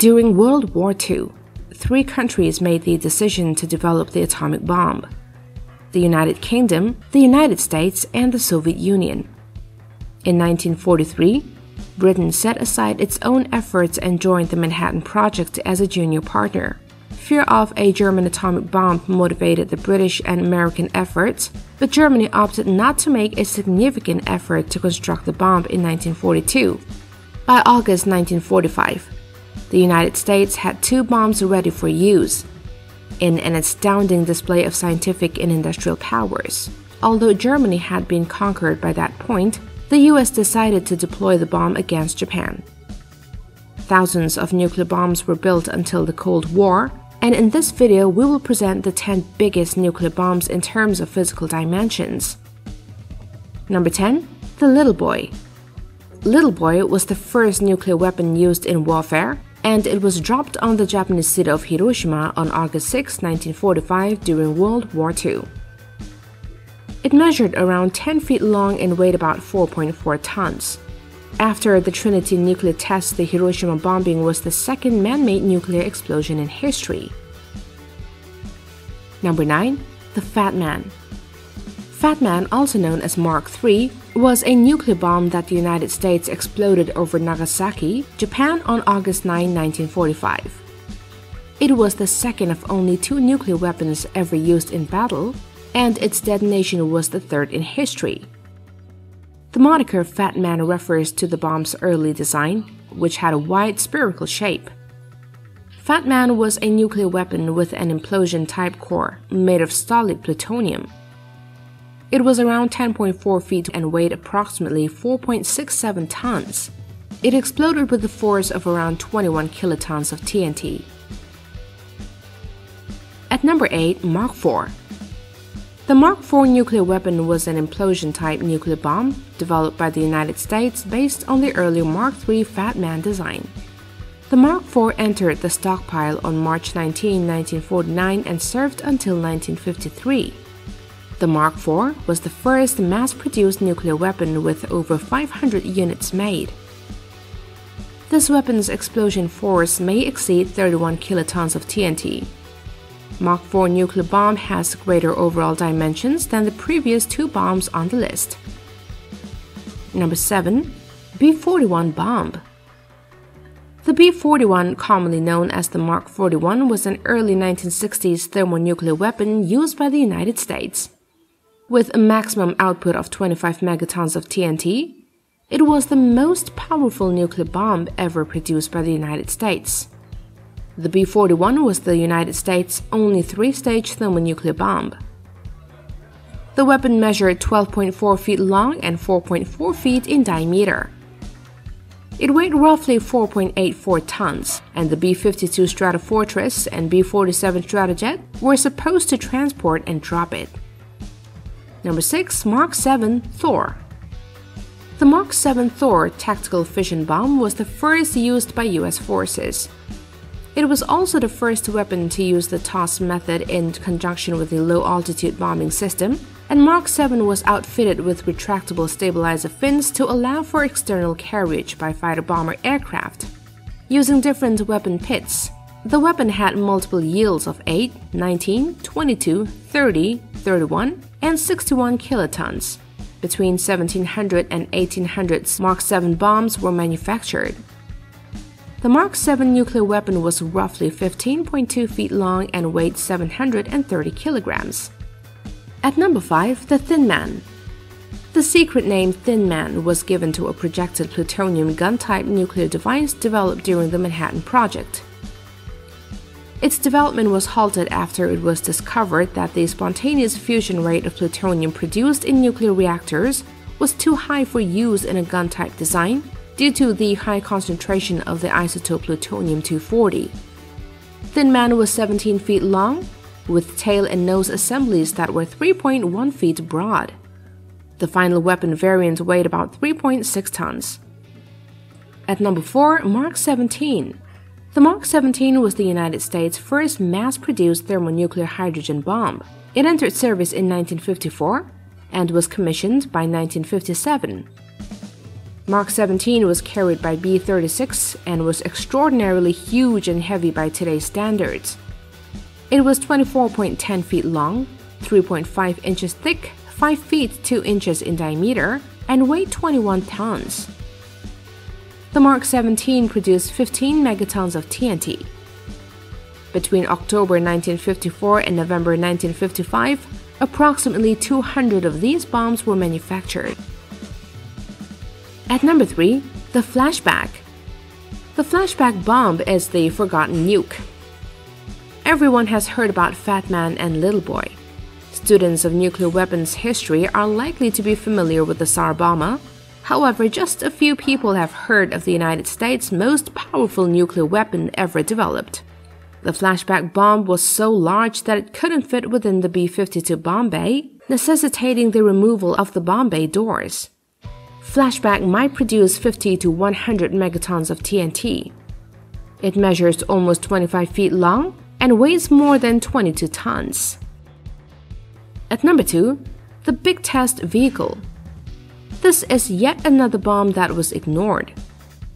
During World War II, three countries made the decision to develop the atomic bomb the United Kingdom, the United States, and the Soviet Union. In 1943, Britain set aside its own efforts and joined the Manhattan Project as a junior partner. Fear of a German atomic bomb motivated the British and American efforts, but Germany opted not to make a significant effort to construct the bomb in 1942. By August 1945, the United States had two bombs ready for use, in an astounding display of scientific and industrial powers. Although Germany had been conquered by that point, the US decided to deploy the bomb against Japan. Thousands of nuclear bombs were built until the Cold War, and in this video we will present the 10 biggest nuclear bombs in terms of physical dimensions. Number 10. The Little Boy Little Boy was the first nuclear weapon used in warfare and it was dropped on the Japanese city of Hiroshima on August 6, 1945 during World War II. It measured around 10 feet long and weighed about 4.4 tons. After the Trinity nuclear test, the Hiroshima bombing was the second man-made nuclear explosion in history. Number 9. The Fat Man Fat Man, also known as Mark III, was a nuclear bomb that the United States exploded over Nagasaki, Japan on August 9, 1945. It was the second of only two nuclear weapons ever used in battle, and its detonation was the third in history. The moniker Fat Man refers to the bomb's early design, which had a wide spherical shape. Fat Man was a nuclear weapon with an implosion type core made of solid plutonium. It was around 10.4 feet and weighed approximately 4.67 tons. It exploded with a force of around 21 kilotons of TNT. At number 8, Mark IV. The Mark IV nuclear weapon was an implosion type nuclear bomb developed by the United States based on the earlier Mark III Fat Man design. The Mark IV entered the stockpile on March 19, 1949 and served until 1953. The Mark IV was the first mass-produced nuclear weapon with over 500 units made. This weapon's explosion force may exceed 31 kilotons of TNT. Mark IV nuclear bomb has greater overall dimensions than the previous two bombs on the list. Number 7. B-41 bomb The B-41, commonly known as the Mark 41, was an early 1960s thermonuclear weapon used by the United States. With a maximum output of 25 megatons of TNT, it was the most powerful nuclear bomb ever produced by the United States. The B 41 was the United States' only three stage thermonuclear bomb. The weapon measured 12.4 feet long and 4.4 feet in diameter. It weighed roughly 4.84 tons, and the B 52 Stratofortress and B 47 Stratojet were supposed to transport and drop it. Number 6. Mark 7 Thor The Mark 7 Thor tactical fission bomb was the first used by US forces. It was also the first weapon to use the toss method in conjunction with the low altitude bombing system, and Mark 7 was outfitted with retractable stabilizer fins to allow for external carriage by fighter bomber aircraft. Using different weapon pits, the weapon had multiple yields of 8, 19, 22, 30, 31, and 61 kilotons. Between 1700 and 1800, Mark 7 bombs were manufactured. The Mark 7 nuclear weapon was roughly 15.2 feet long and weighed 730 kilograms. At number 5, the Thin Man. The secret name Thin Man was given to a projected plutonium gun type nuclear device developed during the Manhattan Project. Its development was halted after it was discovered that the spontaneous fusion rate of plutonium produced in nuclear reactors was too high for use in a gun type design due to the high concentration of the isotope plutonium 240. Thin Man was 17 feet long, with tail and nose assemblies that were 3.1 feet broad. The final weapon variant weighed about 3.6 tons. At number 4, Mark 17. The Mark 17 was the United States' first mass-produced thermonuclear hydrogen bomb. It entered service in 1954 and was commissioned by 1957. Mark 17 was carried by B 36 and was extraordinarily huge and heavy by today's standards. It was 24.10 feet long, 3.5 inches thick, 5 feet 2 inches in diameter, and weighed 21 tons. The Mark 17 produced 15 megatons of TNT. Between October 1954 and November 1955, approximately 200 of these bombs were manufactured. At number 3, the flashback. The flashback bomb is the forgotten nuke. Everyone has heard about Fat Man and Little Boy. Students of nuclear weapons history are likely to be familiar with the Tsar Bomba. However, just a few people have heard of the United States' most powerful nuclear weapon ever developed. The flashback bomb was so large that it couldn't fit within the B 52 bomb bay, necessitating the removal of the bomb bay doors. Flashback might produce 50 to 100 megatons of TNT. It measures almost 25 feet long and weighs more than 22 tons. At number 2, the Big Test Vehicle. This is yet another bomb that was ignored.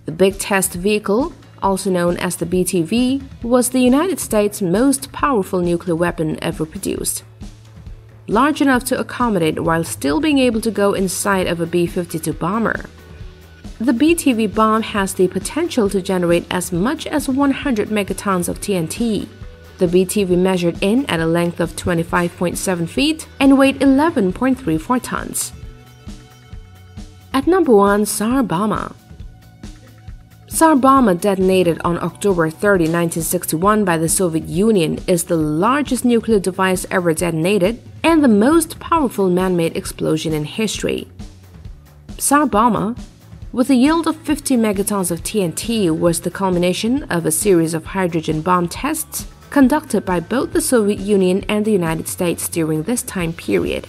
The Big Test Vehicle, also known as the BTV, was the United States' most powerful nuclear weapon ever produced large enough to accommodate while still being able to go inside of a B 52 bomber. The BTV bomb has the potential to generate as much as 100 megatons of TNT. The BTV measured in at a length of 25.7 feet and weighed 11.34 tons. At number 1, Tsar Bomba. Tsar detonated on October 30, 1961 by the Soviet Union is the largest nuclear device ever detonated and the most powerful man-made explosion in history. Tsar with a yield of 50 megatons of TNT, was the culmination of a series of hydrogen bomb tests conducted by both the Soviet Union and the United States during this time period.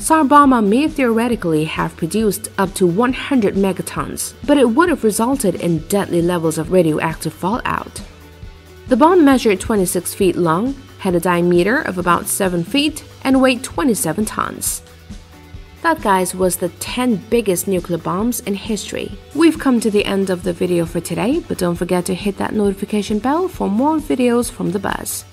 Tsar Bomba may theoretically have produced up to 100 megatons, but it would have resulted in deadly levels of radioactive fallout. The bomb measured 26 feet long, had a diameter of about 7 feet, and weighed 27 tons. That, guys, was the 10 biggest nuclear bombs in history. We've come to the end of the video for today, but don't forget to hit that notification bell for more videos from the Buzz.